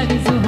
That is